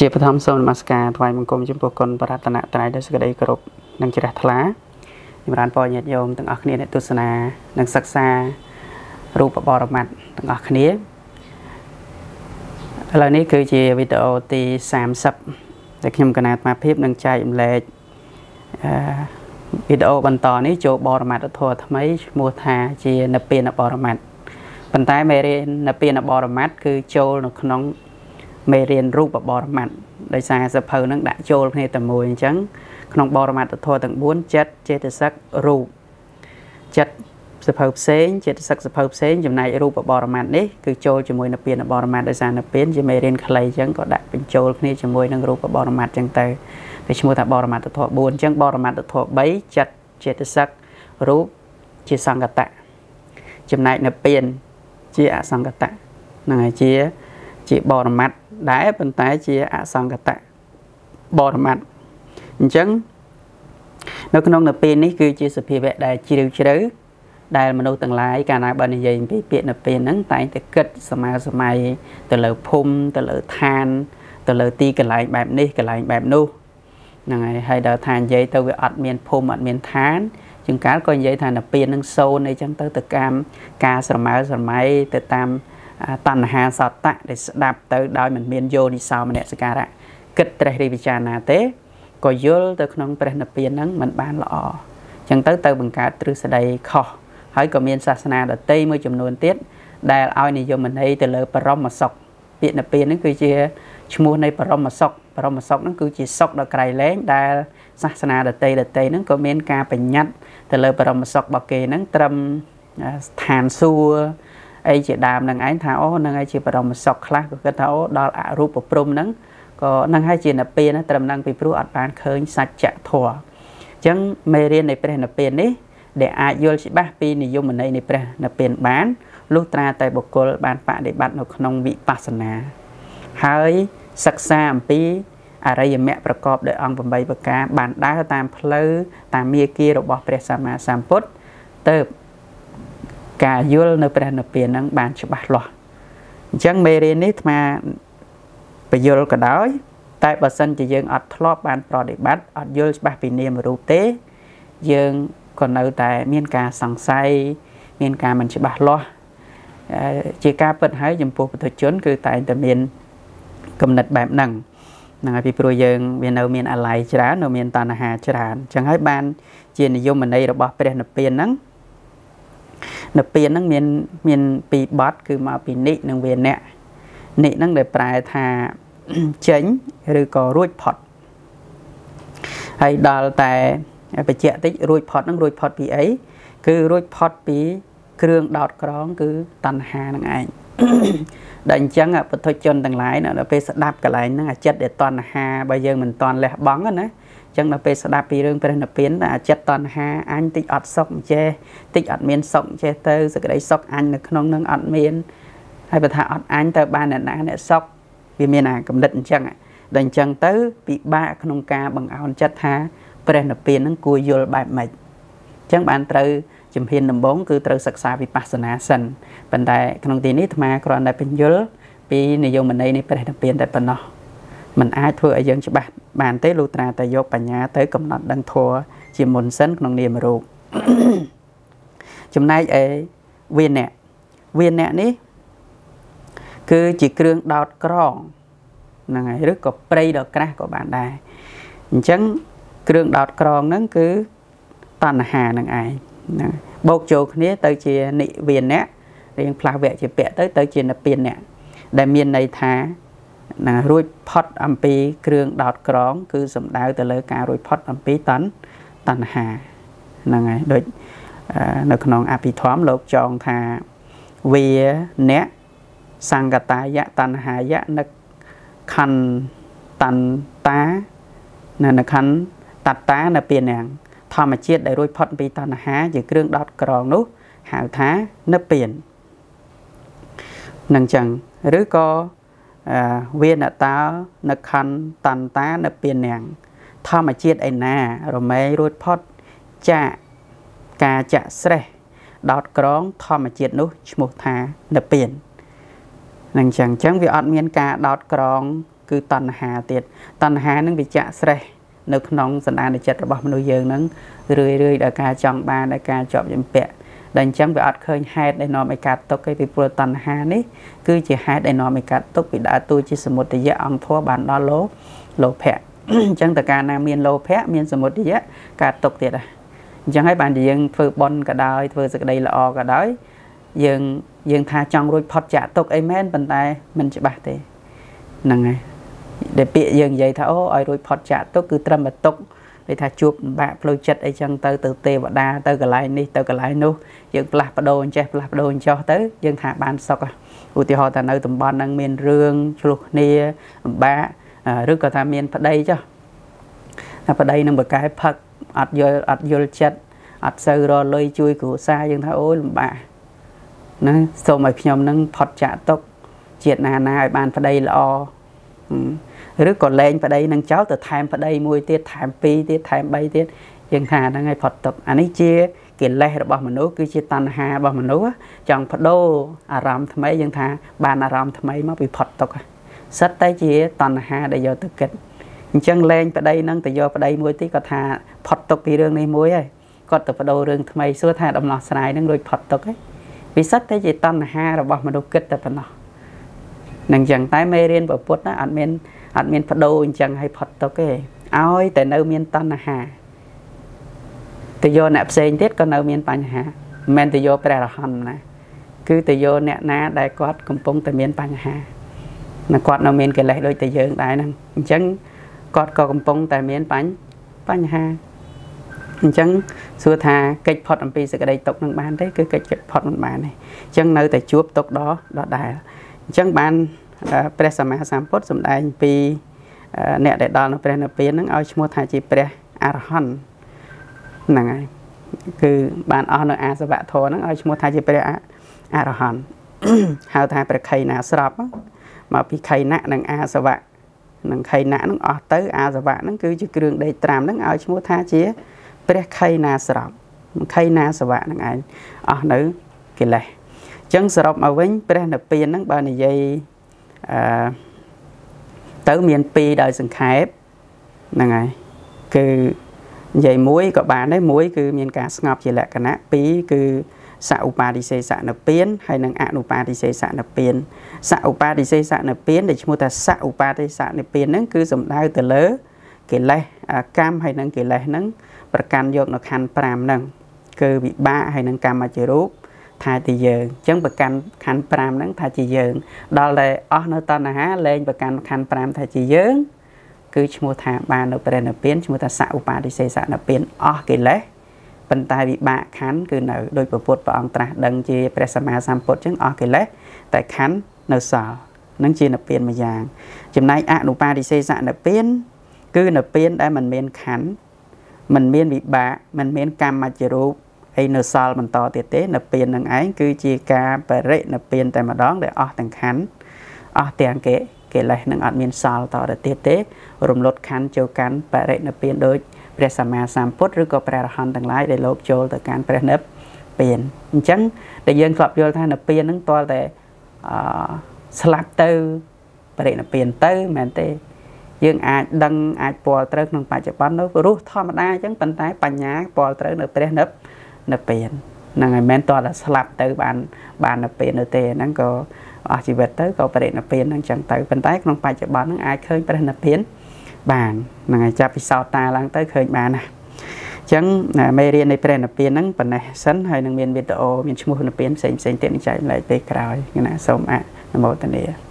ជាបឋមសូមនមស្ការថ្វាយបង្គំចំពោះគុណបរតនត្រ័យដោយសេចក្តីគោរពនិងជ្រះថ្លាចម្រើនពរញាតិញោមទាំងអស់គ្នាអ្នកទស្សនានិងសិក្សារូបបរមត្តទាំងអស់គ្នាឥឡូវនេះគឺជាវីដេអូទី30ដែលខ្ញុំកណាតអាភិបនឹងចែកម្លែកអឺវីដេអូបន្តនេះចូលបរមត្តធម៌ថ្មីឈ្មោះថាជានិព្វានបរមត្តប៉ុន្តែមេរៀននិព្វានបរមត្តគឺចូលនៅក្នុង មេរៀនរូបបរមត្តដោយសារសភៅនឹងដាក់ចូលគ្នាតែមួយអញ្ចឹងក្នុងបរមត្តធម៌ទាំង4ចិត្តចេតសិករូបចិត្តសភៅផ្សេងចិត្តសិកសភៅផ្សេងចំណែករូបបរមត្តនេះគឺចូលជាមួយនៅពៀនបរមត្តដោយសារនៅពៀនជាមេរៀនខ្លីអញ្ចឹងក៏ដាក់បញ្ចូលគ្នាជាមួយនឹងរូបបរមត្តអញ្ចឹងទៅតែឈ្មោះថាបរមត្តធម៌4អញ្ចឹងបរមត្តធម៌3ចិត្តចេតសិករូបជាសង្កតៈចំណែកនៅពៀនជាអសង្កតៈហ្នឹងហើយជាជាបរមត្ត ដែរប៉ុន្តែជាអសង្កតៈបរមត្តអញ្ចឹងនៅក្នុងនៅពេលនេះគឺជាសភាវៈដែលជ្រាវជ្រៅដែលមនុស្សទាំងឡាយកាលណាបើនិយាយអំពីពាក្យនៅពេលហ្នឹងតែងតែគិតសម័យសម័យទៅលើភូមិទៅលើឋាន ទៅលើទីកន្លែងបែបនេះកន្លែងបែបនោះហ្នឹងហើយហើយដល់ថានិយាយទៅវាអត់មានភូមិអត់មានឋានជាងកាលក៏និយាយថានៅពេលហ្នឹងសូនអីចឹងទៅទៅកម្មការស្រមើស្រមៃទៅតាម តណ្ហាសតៈដែលស្ដាប់ទៅដោយមិនមានយោនិសោមនសិការៈគិតត្រេះរិះពិចារណាទេក៏យល់ទៅក្នុងព្រះនិព្វានហ្នឹងមិនបានល្អអញ្ចឹងទៅទៅបង្កើតទ្រឹស្ដីខុសហើយក៏មានសាសនាដតីមួយចំនួនទៀតដែលឲ្យនិយមន័យទៅលើបរមសុខពាក្យនិព្វានហ្នឹងគឺជាឈ្មោះនៃបរមសុខបរមសុខហ្នឹងគឺជាសុខដ៏ក្រៃលែងដែលសាសនាដតីដតីហ្នឹងក៏មានការបញ្ញត្តិទៅលើបរមសុខរបស់គេហ្នឹងត្រឹមស្ថានសួគ៌ អីជាដើមនឹងឯងថាអូនឹងឯងជាបរមសុខខ្លះក៏គិតថាអូដល់អរូបព្រំហ្នឹងក៏នឹងឲ្យជានិព្វានត្រឹមនឹងពីព្រោះអត់បានឃើញសច្ចធម៌អញ្ចឹងមេរៀននៃព្រះនិព្វាននេះដែលអាចយល់ច្បាស់ពីនិយមន័យនៃព្រះនិព្វានបានលុះត្រាតែបុគ្គលបានបដិបត្តិនៅក្នុងវិបស្សនា ហើយសិក្សាអំពីអរិយមគ្គប្រកបដោយអង្គ8ប្រការបានដើរតាមផ្លូវតាមមាគ៌ារបស់ព្រះសម្មាសម្ពុទ្ធទៅ ការយល់នៅព្រះនិព្វានហ្នឹងបានច្បាស់លាស់អញ្ចឹងមេរៀននេះអាត្មាបញ្យល់ក៏ដោយ តែបើសិនជាយើងអត់ធ្លាប់បានប្រតិបត្តិអត់យល់ច្បាស់ពីនាមរូបទេ យើងក៏នៅតែមានការសង្ស័យមានការមិនច្បាស់លាស់ជាការពិតហើយចំពោះពុទ្ធជន គឺតែងតែមានគំនិតបែបហ្នឹងហ្នឹងហើយពីព្រោះយើងវានៅមានអាល័យច្រើននៅមានតណ្ហាច្រើនអញ្ចឹងហើយបានជានិយមន័យរបស់ព្រះនិព្វានហ្នឹង នៅពៀនហ្នឹងមានមានពីរបត់គឺមកពីនិនិងវេណៈនិហ្នឹងដែលប្រែថាចេញឬក៏រួចផុតហើយដល់តែបញ្ជាក់តិចរួចផុតហ្នឹងរួចផុតពីអីគឺរួចផុតពីគ្រឿងដោតក្រង គឺតណ្ហានឹងឯង ដែលអញ្ចឹងពុទ្ធជនទាំងឡាយដល់ពេលស្ដាប់កន្លែងហ្នឹងអាចិត្តដែលតណ្ហាបើយើងមិនតន់លះបង់ណាចឹងដល់ពេលស្ដាប់ពីរឿងព្រះនិព្វានតែចិត្តតណ្ហាអញតិចអត់សុខចេះតិចអត់មានសុខចេះទៅសេចក្តីសុខអញនៅក្នុងនឹងអត់មានហើយបើថាអត់អញទៅបានអ្នកណាអ្នកសុខវាមានអាកំណត់អញ្ចឹងដល់អញ្ចឹងទៅពិបាកក្នុងការបង្អោនចិត្តថាព្រះនិព្វាននឹងគួរយល់បែបម៉េចអញ្ចឹងបានត្រូវ ជំហានដំបូងគឺត្រូវសិក្សាវិបស្សនាសិនប៉ុន្តែក្នុងទីនេះអាត្មាគ្រាន់តែបញ្យល់ពីនិយមន័យនៃព្រះនិព្វានតែប៉ុណ្ណោះมันអាចធ្វើឲ្យយើងច្បាស់បានទេលុត្រាតែយកបញ្ញាទៅកំណត់ដឹងធัวជាមុនសិនក្នុងនាមរូបចំណែកឯវាអ្នកវាអ្នកនេះគឺជាគ្រឿងដោតក្រងហ្នឹងហើយឬក៏ព្រៃដ៏ក្រាស់ក៏បានដែរអញ្ចឹងគ្រឿងដោតក្រងហ្នឹងគឺតណ្ហានឹងឯង ហ្នឹងបូកចូលគ្នាទៅជានិវានៈរៀងផ្លាស់វគ្គជាពាក្យទៅទៅជានិព្វានៈដែលមានន័យថាណារួចផុតអំពីគ្រឿងដោតក្រង គឺសំដៅទៅលើការរួចផុតអំពីតណ្តណ្ហាហ្នឹងហើយដូចនៅក្នុងអភិធម្មលោកចងថាវាអ្នកសង្កតាយៈតណ្ហាយៈនឹកខណ្ឌតន្តានៅនៅខណ្ឌតតានៅពីនាង ធម្មជាតិដែលរួចផុតពីតណ្ហា ជាគ្រឿងដោតក្រងនោះហៅថានិព្វាននឹងចឹងឬក៏វានតោនៅខណ្ឌតន្តានៅពៀននាងធម្មជាតិឯណារមែងរួចផុតចាកការចាក់ស្រេះដោតក្រងធម្មជាតិនោះឈ្មោះថានិព្វាននឹងចឹងចឹងវាអត់មានការដោតក្រង គឺតណ្ហាទៀតតណ្ហានឹងវាចាក់ស្រេះ នៅក្នុងសន្តានចិត្តរបស់មនុស្សយើងហ្នឹងរឿយរឿយដល់ការចង់បានដល់ការជាប់ជំពាក់ដែលអញ្ចឹងវាអត់ឃើញហេតុដែលនាំឲ្យកើតទុក្ខទេពីព្រោះតណ្ហានេះគឺជាហេតុដែលនាំឲ្យកើតទុក្ខពីដើរតួជាសមុទយៈអង្គធម៌បានដល់លោលោភៈអញ្ចឹងតើកាលណាមានលោភៈមានសមុទយៈកើតទុក្ខទៀតដែរអញ្ចឹងហើយបានជាយើងធ្វើបន់ក៏ដោយធ្វើសេចក្តីល្អក៏ដោយយើងយើងថាចង់រួចផុតចាកទុក្ខអីមែនប៉ុន្តែមិនច្បាស់ទេហ្នឹងហើយ ដែលពាក្យយើងនិយាយថាអូឲ្យរួចផុតចាកទុក្ខគឺត្រឹមតែទុក្ខគេថាជួបលំបាកផ្លូវចិត្តអីចឹងទៅទៅទេវតាទៅកន្លែងនេះទៅកន្លែងនោះយើងផ្លាស់ប្ដូរអញ្ចេះផ្លាស់ប្ដូរអញ្ចោះទៅយើងថាបានសុខឧទាហរណ៍ថានៅតំបន់ហ្នឹងមានរឿងឆ្លោះគ្នាលំបាកឬក៏ថាមានប្តីចុះថាប្តីនឹងបកែផឹកអត់យល់អត់យល់ចិត្តអត់សូវរលុយជួយគ្រួសារយើងថាអូយលំបាកណាសូមឲ្យខ្ញុំនឹងផុតចាកទុកជាតិណាណាឲ្យបានប្តីល្អ ឬក៏លែងប្តីនឹងចោលទៅថែមប្តីមួយទៀតថែមពីរទៀតថែមបីទៀតយើងថាហ្នឹងឲ្យផុតទុកអានេះជាកិលេសរបស់មនុស្សគឺជាតណ្ហារបស់មនុស្សចង់បដូរអារម្មណ៍ថ្មីយើងថាបានអារម្មណ៍ថ្មីមកពីផុតទុកសិតតែជាតណ្ហាដែលយកទៅគិតអញ្ចឹងលែងប្តីនឹងទៅយកប្តីមួយទៀតគាត់ថាផុតទុកពីរឿងនេះមួយហើយគាត់ទៅបដូររឿងថ្មីសួរថាដំណោះស្រាយនឹងរួចផុតទុកហើយពិសិដ្ឋតែជាតណ្ហារបស់មនុស្សគិតតែប៉ុណ្ណោះ នឹងអញ្ចឹងតែមេរៀនពុទ្ធណាអត់មានអត់មានបដូរអញ្ចឹងឲ្យផុតទុកទេឲ្យតែនៅមានតណ្ហាទៅយកអ្នកផ្សេងទៀតក៏នៅមានបញ្ហាមិនមែនទៅយកព្រះរហន្តណាគឺទៅយកអ្នកណាដែលគាត់កំពុងតែមានបញ្ហាណាគាត់នៅមានកិលេសដូចតែយើងដែរហ្នឹងអញ្ចឹងគាត់ក៏កំពុងតែមានបញ្បញ្ហាអញ្ចឹងសួរថាកិច្ចផុតអំពីសេចក្តីទុកនឹងបានទេគឺកិច្ចកិច្ចផុតមិនបានទេអញ្ចឹងនៅតែជួបទុកដដដែល អញ្ចឹងបានព្រះសម្មាសម្ពុទ្ធសម្ដែងពីអ្នកដែលដល់នៅព្រះនិព្វានហ្នឹងឲ្យឈ្មោះថាជាព្រះអរហន្តហ្នឹងហើយគឺបានអស់នៅអាសវៈធម៌ហ្នឹងឲ្យឈ្មោះថាជាព្រះអរហន្តហៅថាព្រះខៃណាស្របមកពីខៃណៈនិងអាសវៈនឹងខៃណៈនឹងអស់ទៅអាសវៈនឹងគឺជាគ្រឿងដេកត្រាំនឹងឲ្យឈ្មោះថាជាព្រះខៃណាស្របខៃណាសវៈនឹងឯងអស់នៅកិលេសអញ្ចឹងសរុបមកវិញព្រះនិព្វានហ្នឹងបើនិយាយអឺទៅមាន2ដោយសង្ខេបហ្នឹងហើយគឺនិយាយមួយក៏បានដែរមួយគឺមានការស្ងប់ជាលក្ខណៈពីរគឺសឧបាតិសេសនិព្វានហើយនិងអនុបាតិសេសនិព្វានសឧបាតិសេសនិព្វានដែលឈ្មោះថាសឧបាតិសេសនិព្វានហ្នឹងគឺសំដៅទៅលើកិលេសកម្មហើយនិងកិលេសហ្នឹងប្រកាន់យកនៅខណ្ឌ5ហ្នឹងគឺវិបាកហើយនិងកម្មជារូប ថាជាយើងអញ្ចឹងប្រកាន់ខណ្ឌ5ហ្នឹងថាជាយើង ដល់តែអស់នៅតណ្ហាលែងប្រកាន់ខណ្ឌ5ថាជាយើងគឺឈ្មោះថាបាននៅព្រះនិព្វានឈ្មោះថាសឧបាតិសេសនិព្វានអស់កិលេសប៉ុន្តែវិបាកខណ្ឌគឺនៅដោយព្រះពុទ្ធព្រះអង្គត្រាស់ដឹងជាព្រះសម្មាសម្ពុទ្ធចឹងអស់កិលេសតែខណ្ឌនៅសល់នឹងជានិព្វានមួយយ៉ាង ចំណែកអនុបាទិសេសនិព្វាន គឺនិព្វានដែលមិនមានខណ្ឌមិនមានវិបាកមិនមានកម្មជារូប អីនៅសល់បន្តទៀតទេនិព្វាននឹងឯងគឺជាការបរិនិព្វានតែម្ដងដែលអស់ទាំងខណ្ឌអស់ទាំងគេកិលេសនឹងអត់មានសល់តទៅទៀតទេ រំលត់ខណ្ឌចូលកាន់បរិនិព្វានដូចព្រះសម្មាសម្ពុទ្ធឬក៏ព្រះរហន្តទាំងឡាយដែលលោកចូលទៅកាន់ព្រះនិព្វានអញ្ចឹងដែលយើងធ្លាប់យល់ថានិព្វានហ្នឹងទាល់តែអឺស្លាប់ទៅបរិនិព្វានទៅមែនទេយើងអាចដឹងអាចពាល់ត្រូវក្នុងបច្ចុប្បន្ននៅរស់ធម្មតាអញ្ចឹងប៉ុន្តែបញ្ញាពាល់ត្រូវនៅព្រះនិព្និព្វានហ្នឹងហើយមិនតតែស្លាប់ទៅបានបាននៅពេលនៅទេហ្នឹងក៏អស់ជីវិតទៅក៏បរិនិព្វានហ្នឹងចឹងទៅប៉ុន្តែក្នុងបច្ចុប្បន្នហ្នឹងអាចឃើញព្រះនិព្វានបានហ្នឹងហើយចាប់ពិសោធន៍តាឡើងទៅឃើញបានណាអញ្ចឹងមេរៀននៃព្រះនិព្វានហ្នឹងប៉ុណ្ណេះសិនហើយនឹងមានវីដេអូមានឈ្មោះនិព្វានផ្សេងផ្សេងទៀតនឹងចែកលេខពេលក្រោយណាសូមអនុមោទនា